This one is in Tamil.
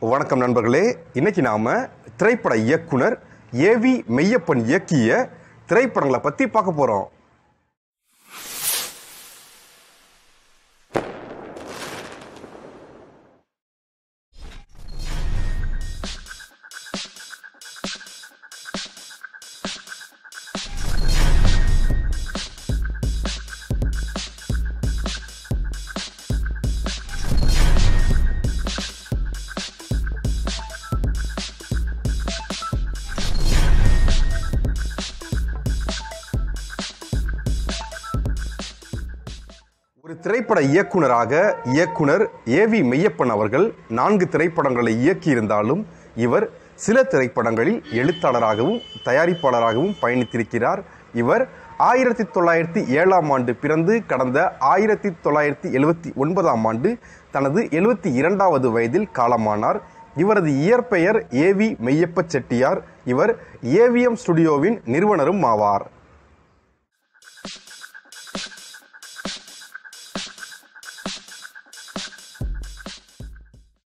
வணக்கம் நண்பர்களே. இன்னைக்கு நாம திரைப்பட இயக்குனர் ஏவி மெய்யப்பன் இயக்கிய திரைப்படங்களை பத்தி பார்க்க போறோம். ஒரு திரைப்பட இயக்குனராக இயக்குனர் ஏவி மெய்யப்பன் அவர்கள் நான்கு திரைப்படங்களை இயக்கியிருந்தாலும் இவர் சில திரைப்படங்களில் எழுத்தாளராகவும் தயாரிப்பாளராகவும் பயணித்திருக்கிறார். இவர் ஆயிரத்தி தொள்ளாயிரத்தி ஏழாம் ஆண்டு பிறந்து கடந்த ஆயிரத்தி தொள்ளாயிரத்தி எழுவத்தி ஒன்பதாம் ஆண்டு தனது எழுபத்தி இரண்டாவது வயதில் காலமானார். இவரது இயற்பெயர் ஏவி மெய்யப்ப செட்டியார். இவர் ஏவிஎம் ஸ்டுடியோவின் நிறுவனரும் ஆவார்.